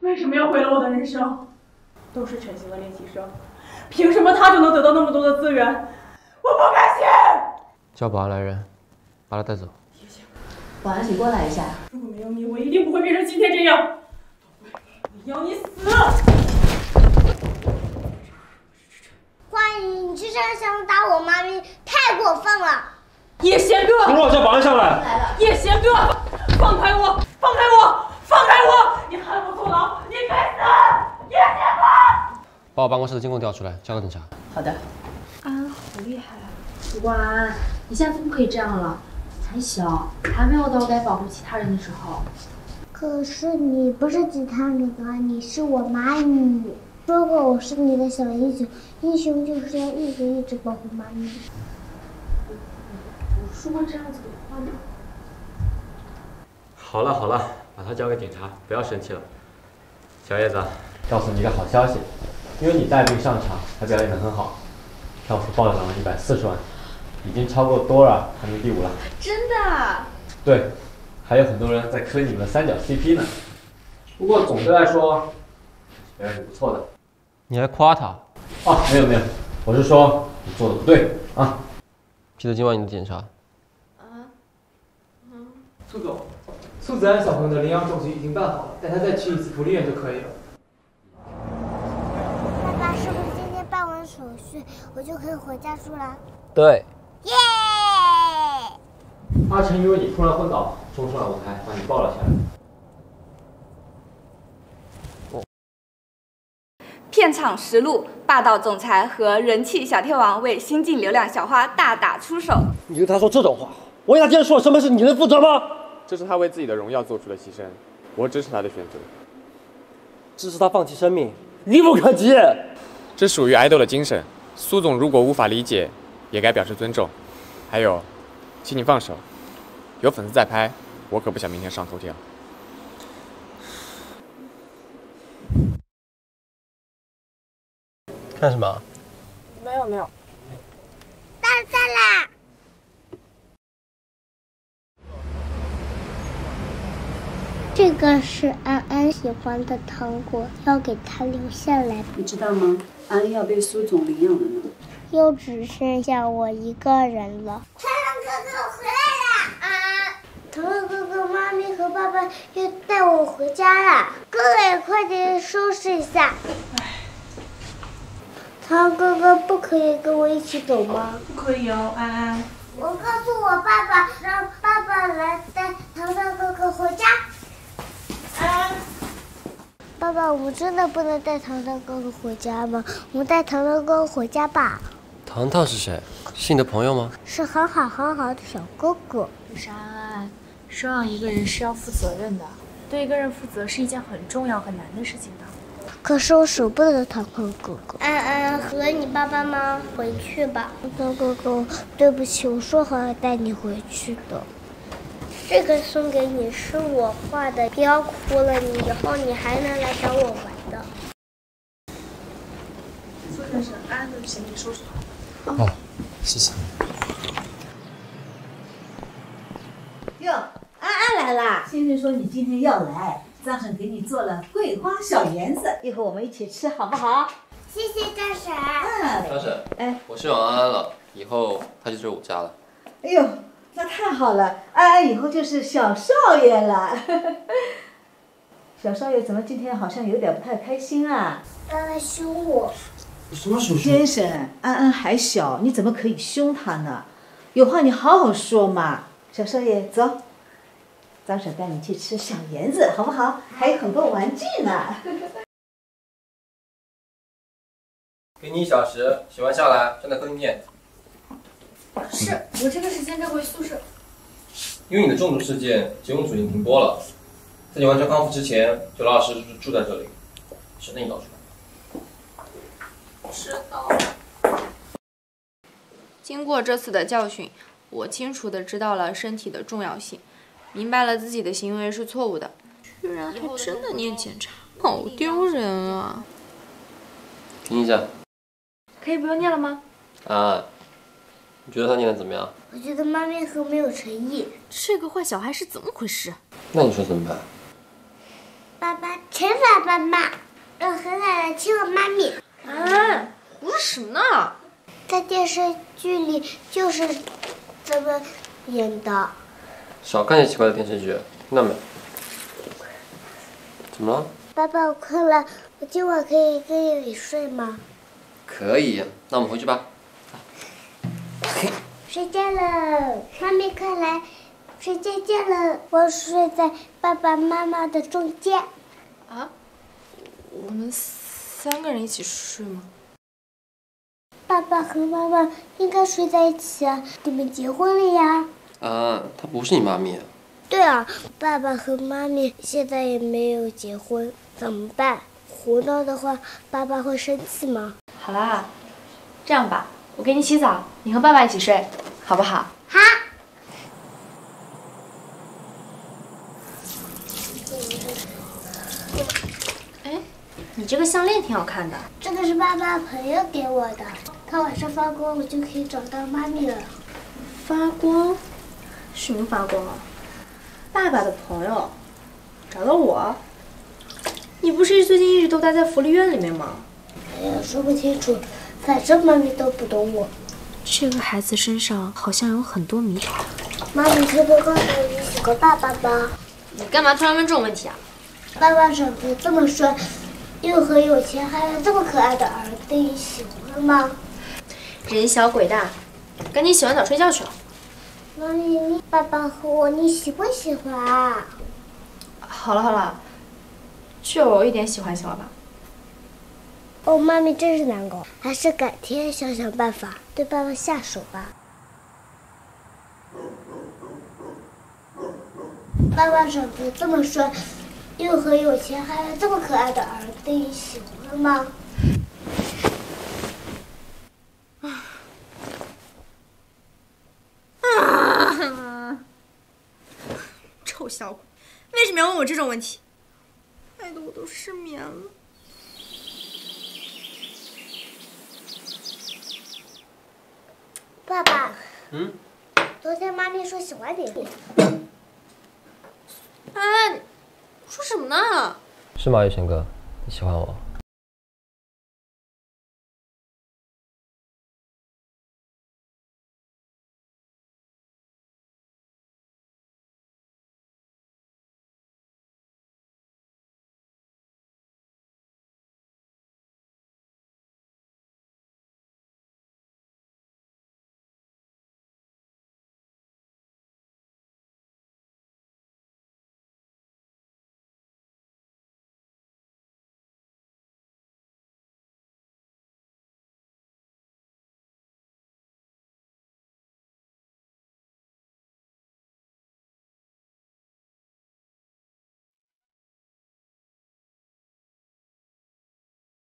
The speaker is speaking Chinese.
为什么要毁了我的人生？都是全新的练习生，凭什么他就能得到那么多的资源？我不甘心！叫保安来人，把他带走。保安，你过来一下。如果没有你，我一定不会变成今天这样。我要你死！欢迎，你这样想打我妈咪，太过分了！叶贤哥，你给我叫保安上来！叶贤哥，放开我！放开我！放开我！你害我坐牢，你该死！叶贤哥，把我办公室的监控调出来，交给警察。好的。安安好厉害啊！不过安安，你现在不可以这样了，还小，还没有到该保护其他人的时候。可是你不是其他人啊，你是我妈咪。说过我是你的小英雄，英雄就是要一直一直保护妈咪。我说过这样子的话吗？好了好了，把它交给警察，不要生气了。小叶子，告诉你一个好消息，因为你带病上场，他表演的很好，票数暴涨了一百四十万，已经超过多尔排名第五了。真的？对，还有很多人在磕你们的三角 CP 呢。不过总的来说，表演是不错的。你还夸他？啊，没有没有，我是说你做的不对啊。记得今晚你的检查。啊，嗯苏总，苏子安小朋友的领养手续已经办好了，带他再去一次福利院就可以了。爸爸，是不是今天办完手续，我就可以回家住了？对。耶！阿成因为你突然昏倒，冲上了舞台，把你抱了下来。片场实录，霸道总裁和人气小天王为新晋流量小花大打出手。你对他说这种话，万一他今天说了什么事，你能负责吗？这是他为自己的荣耀做出的牺牲，我支持他的选择。支持他放弃生命，愚不可及。这属于爱豆的精神。苏总如果无法理解，也该表示尊重。还有，请你放手。有粉丝在拍，我可不想明天上头条。看什么？没有没有。到站啦！这个是安安喜欢的糖果，要给他留下来。你知道吗？安安要被苏总领养了呢。又只剩下我一个人了。太阳哥哥我回来了！啊！糖糖哥哥、妈咪和爸爸要带我回家了，哥哥也快点收拾一下。糖哥哥不可以跟我一起走吗？不可以哦，安安。我告诉我爸爸，让爸爸来带糖糖哥哥回家。安。爸爸，我们真的不能带糖糖哥哥回家吗？我们带糖糖哥哥回家吧。糖糖是谁？是你的朋友吗？是很好很好的小哥哥。可是安安，收养一个人是要负责任的，对一个人负责是一件很重要很难的事情的。可是我舍不得糖糖哥哥。安安和你爸爸妈妈？回去吧。糖糖哥哥，对不起，我说好要带你回去的。这个送给你，是我画的，不要哭了，你以后你还能来找我玩的。苏先生，安安的行李收拾好。哦，谢谢。哟，安安来啦！先生说你今天要来，张婶给你做了桂花小圆子，一会儿我们一起吃好不好？谢谢张婶。嗯，张婶，哎，我收养安安了，以后她就是我家了。哎呦，那太好了，安安以后就是小少爷了。小少爷怎么今天好像有点不太开心啊？妈妈凶我。什么叔叔？先生，安安还小，你怎么可以凶他呢？有话你好好说嘛。小少爷，走，张婶带你去吃小圆子，好不好？还有很多玩具呢。给你一小时，洗完下来站在客厅念。是我这个时间该回宿舍。因为你的中毒事件，节目组已经停播了，在你完全康复之前，就老老实实住在这里，省得你到处知道。经过这次的教训，我清楚的知道了身体的重要性，明白了自己的行为是错误的。居然还真的念检查，好丢人啊！停一下。可以不用念了吗？安安，你觉得他念的怎么样？我觉得妈咪很没有诚意。这个坏小孩是怎么回事？那你说怎么办？爸爸惩罚妈妈，让何奶奶亲我妈咪。哎，胡说什么呢？在电视剧里就是这么演的。少看些奇怪的电视剧，听到没？怎么了？爸爸，我困了，我今晚可以跟你睡吗？可以，那我们回去吧。睡觉了，妈咪快来，睡觉觉了。我睡在爸爸妈妈的中间。啊？我们三个人一起睡吗？爸爸和妈妈应该睡在一起啊！你们结婚了呀？啊，她不是你妈咪。对啊，爸爸和妈咪现在也没有结婚，怎么办？胡闹的话，爸爸会生气吗？好啦，这样吧，我给你洗澡，你和爸爸一起睡，好不好？好。哎，你这个项链挺好看的。这个是爸爸朋友给我的，它晚上发光，我就可以找到妈咪了。发光？什么发光啊？爸爸的朋友找到我？你不是最近一直都待在福利院里面吗？哎呀，说不清楚，反正妈咪都不懂我。这个孩子身上好像有很多谜团。妈咪，可不可以告诉我你喜欢爸爸吗？你干嘛突然问这种问题啊？爸爸长得这么帅，又很有钱，还有这么可爱的儿子，你喜欢吗？人小鬼大，赶紧洗完澡睡觉去了。妈咪，你爸爸和我，你喜不喜欢啊？好了好了，就有一点喜欢行了吧？哦，妈咪真是难搞，还是改天想想办法对爸爸下手吧。爸爸长得这么帅，又很有钱，还有这么可爱的儿子，你喜欢吗？啊！臭小鬼，为什么要问我这种问题？害得我都失眠了。爸爸，嗯，昨天妈咪说喜欢你。哎，说什么呢？是吗，宇轩哥，你喜欢我？